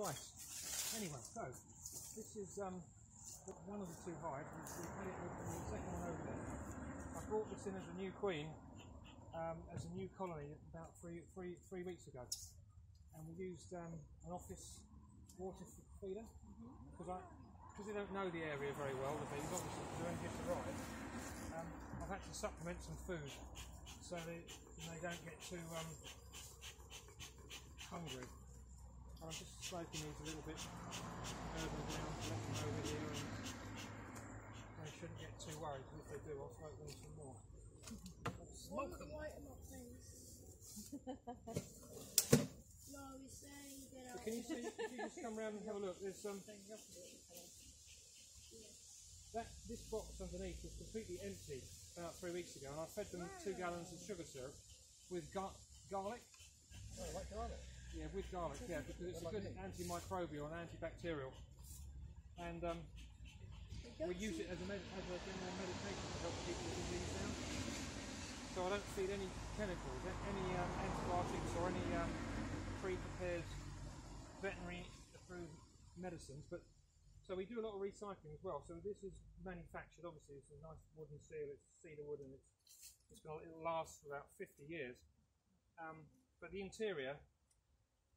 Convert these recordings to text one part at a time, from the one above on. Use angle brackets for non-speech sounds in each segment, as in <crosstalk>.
Christ. Anyway, so this is um, one of the two hives. We put it in the second one over there. I brought this in as a new queen, um, as a new colony about three, three, three weeks ago, and we used um, an office water feeder because I because they don't know the area very well. The bees, obviously, they only just arrived. Um, I've had to supplement some food so they, they don't get too um, hungry. And I'm just smoking these a little bit further down to let them over here and they shouldn't get too worried 'cause if they do I'll smoke them some more. Smoke them. Right in my no, he's saying get out. Can you see, if you just come round and have a look, there's um, that, this box underneath was completely empty about three weeks ago and I fed them two gallons of sugar syrup with gar- garlic. Oh, like garlic. Yeah, with garlic, yeah, because it's a good antimicrobial and antibacterial. And um, we use it as a, med- as a general medication to help keep the disease down. So I don't feed any chemicals, any um, antibiotics or any um, pre-prepared veterinary approved medicines. But so we do a lot of recycling as well. So this is manufactured. Obviously, it's a nice wooden seal. It's cedar wood, and it's it's gonna it'll last for about 50 years. Um, but the interior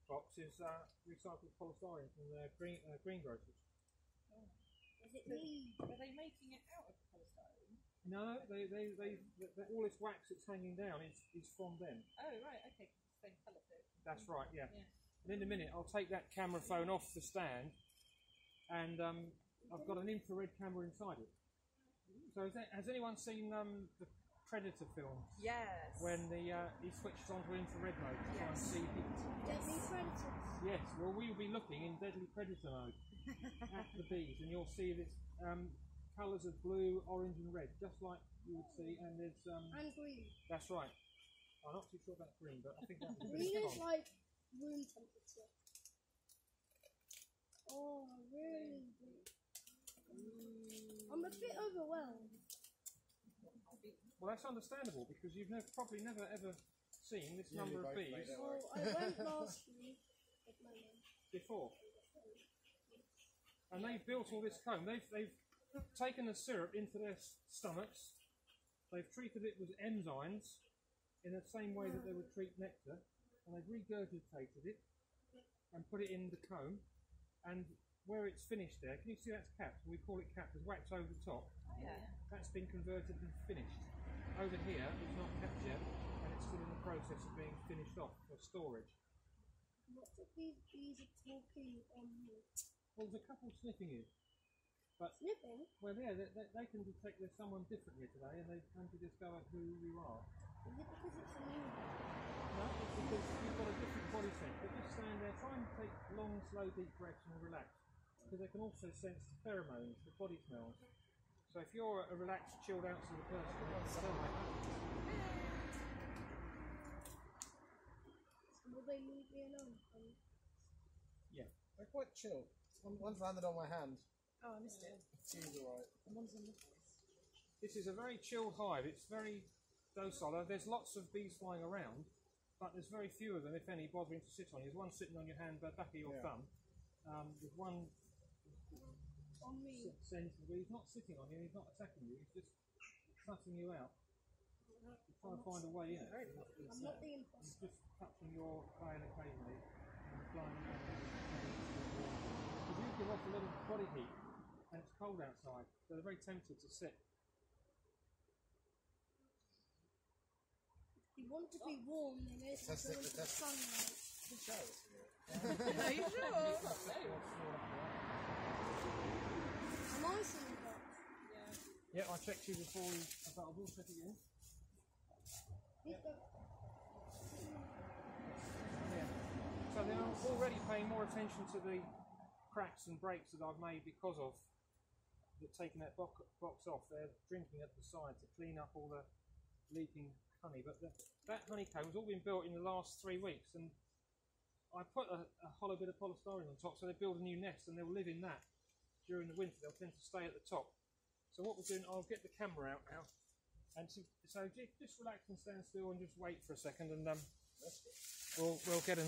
box is uh, recycled polystyrene from the green uh, greengrocers. Is it me? Are they making it out of polystyrene? No, they, they, they, they, all this wax that's hanging down is, is from them. Oh, right, okay, same colour too. That's right, yeah. Yeah. And in a minute, I'll take that camera phone off the stand, and um, I've got an infrared camera inside it. So has, has anyone seen um, the Predator film Yes. when the uh, he switches onto infrared mode to try and see heat? Deadly predators. Yes, well, we'll be looking in deadly predator mode <laughs> at the bees, and you'll see this um, colours of blue, orange, and red, just like you would see. And there's um, And green. that's right. I'm not too sure about green, but I think that's a bit Green is strong. like room temperature. Oh, really green. I'm a bit overwhelmed. Well, that's understandable because you've never, probably never ever seen this Yeah, number of both made bees it. Well, I went <laughs> last week with my mum. before, and they've built all this comb. They've they've taken the syrup into their s- stomachs. They've treated it with enzymes in the same way that they would treat nectar, and they've regurgitated it and put it in the comb. And where it's finished there, can you see that's capped? We call it capped. There's wax over the top. Yeah. That's been converted and finished. Over here, it's not capped yet, and it's still in the process of being finished off for storage. Lots of these bees are talking on me. Well, there's a couple sniffing you, but Sniffing? well, yeah, they, they, they can detect there's someone different here today, and they come to discover who you are. Is it because it's a new No, it's because you've got a different body scent. But just stand there, try and take long, slow, deep breaths and relax, because they can also sense the pheromones, the body smells. So if you're a relaxed, chilled out sort of person, they don't like that. Will they leave me alone? Um, Yeah. They're quite chill. One, one's landed on my hand. Oh, I missed it. She's alright. And one's on the This is a very chilled hive. It's very docile. There's lots of bees flying around, but there's very few of them, if any, bothering to sit on you. There's one sitting on your hand, but back of your Yeah. thumb. Um, there's one on me. s- sensitive. He's not sitting on you. He's not attacking you. He's just sussing you out. He's trying to find a way in. I'm not the He's just touching your tail occasionally and flying around. Because you give off a little body heat, and it's cold outside, so they're very tempted to sit. You want to be warm, then there's to Test go it, the test sunlight. Good <laughs> show. Are you sure? <laughs> Am I seeing that? yeah. Yeah, I checked you before you. But I will again. Yeah. So they're already paying more attention to the cracks and breaks that I've made because of the, taking that bo- box off. They're drinking at the side to clean up all the leaking honey. But the, that honeycomb's all been built in the last three weeks, and I put a, a hollow bit of polystyrene on top, so they build a new nest and they'll live in that during the winter, they'll tend to stay at the top. So what we're doing, I'll get the camera out now. And so, so just relax and stand still and just wait for a second and um, we'll, we'll get in.